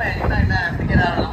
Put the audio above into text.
man, you might not have to get out of the